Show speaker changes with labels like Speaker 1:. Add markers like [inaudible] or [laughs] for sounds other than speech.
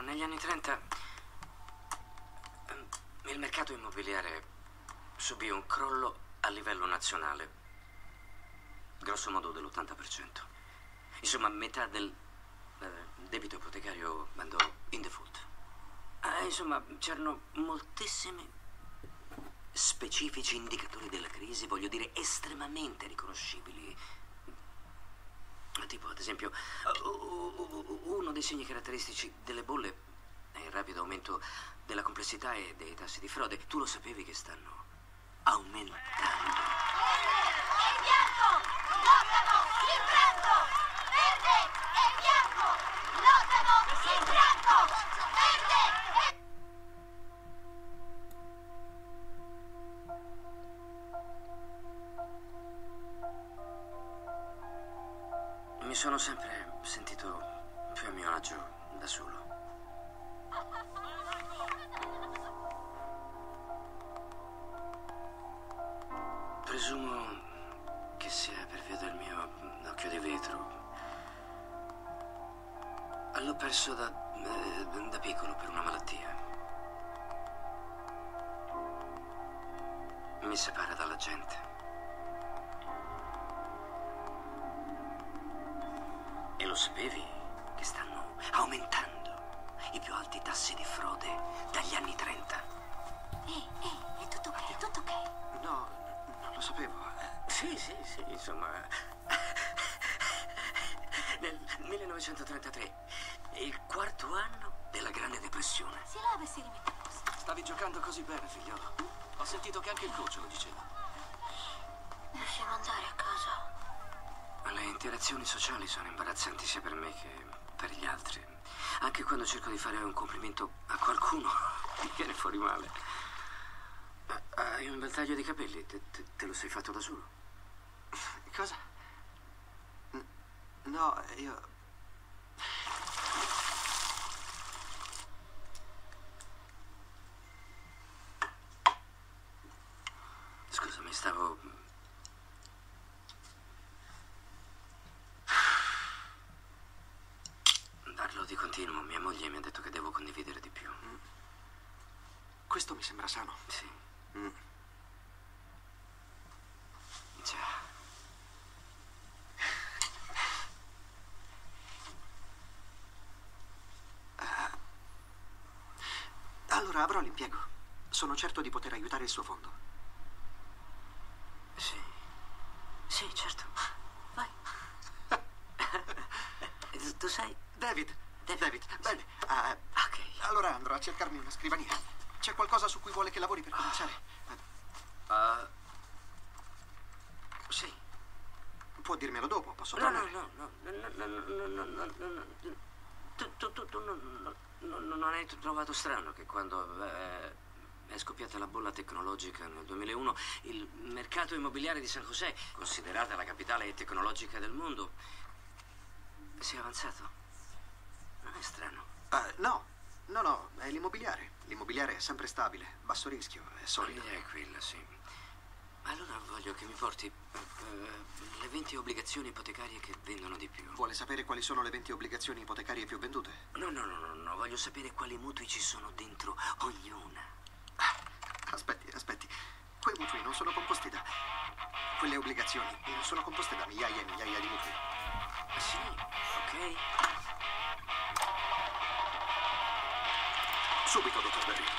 Speaker 1: negli anni 30 ehm, il mercato immobiliare subì un crollo a livello nazionale, grosso modo dell'80%. Insomma, metà del eh, debito ipotecario andò in default. Eh, insomma, c'erano moltissimi specifici indicatori della crisi, voglio dire, estremamente riconoscibili. Tipo, ad esempio, uno dei segni caratteristici delle bolle è il rapido aumento della complessità e dei tassi di frode. Tu lo sapevi che stanno aumentando. Sono sempre sentito più a mio agio da solo. Presumo che sia per via del mio occhio di vetro. L'ho perso da, eh, da piccolo per una malattia. Mi separa dalla gente. Lo sapevi che stanno aumentando i più alti tassi di frode dagli anni 30?
Speaker 2: Ehi, ehi, è tutto ok, è tutto ok.
Speaker 3: No, non lo sapevo.
Speaker 1: Sì, sì, sì, insomma. Nel 1933, il quarto anno della Grande Depressione.
Speaker 2: Si lava e si rimette a posto.
Speaker 3: Stavi giocando così bene, figliolo. Ho sentito che anche il coach lo diceva.
Speaker 2: Lasciamo andare a
Speaker 1: interazioni sociali sono imbarazzanti sia per me che per gli altri. Anche quando cerco di fare un complimento a qualcuno, [laughs] mi viene fuori male. Ma Hai un bel taglio di capelli, te, te- te lo sei fatto da solo? [laughs]
Speaker 3: Cosa? No, io...
Speaker 1: Scusami, stavo... Parlo di continuo, mia moglie mi ha detto che devo condividere di più.
Speaker 3: Questo mi sembra sano.
Speaker 1: Sì,
Speaker 3: Mm.
Speaker 1: già.
Speaker 3: Allora avrò l'impiego. Sono certo di poter aiutare il suo fondo.
Speaker 1: Sì. Sì, certo.
Speaker 2: Vai. [laughs]
Speaker 1: Tu sai...
Speaker 3: David,
Speaker 1: David,
Speaker 3: David. bene. Uh,
Speaker 1: ok.
Speaker 3: Allora andrò a cercarmi una scrivania. C'è qualcosa su cui vuole che lavori per cominciare?
Speaker 1: Uh, sì.
Speaker 3: Può dirmelo dopo, posso
Speaker 1: no,
Speaker 3: parlare?
Speaker 1: No, no, no, no, no, no, no, no, Tu, tu, tu, tu non, non hai trovato strano che quando... Eh, è scoppiata la bolla tecnologica nel 2001. Il mercato immobiliare di San José, considerata la capitale tecnologica del mondo, si è avanzato. È strano.
Speaker 3: Ah, no, no, no, è l'immobiliare. L'immobiliare è sempre stabile, basso rischio, è solido.
Speaker 1: È quella, sì. Allora voglio che mi porti eh, le 20 obbligazioni ipotecarie che vendono di più.
Speaker 3: Vuole sapere quali sono le 20 obbligazioni ipotecarie più vendute?
Speaker 1: No, no, no, no, no, voglio sapere quali mutui ci sono dentro ognuna.
Speaker 3: Aspetti, aspetti. Quei mutui non sono composti da... Quelle obbligazioni non sono composte da migliaia e migliaia di mutui.
Speaker 1: Ah, sì, ok.
Speaker 3: Subito, dottor Berry.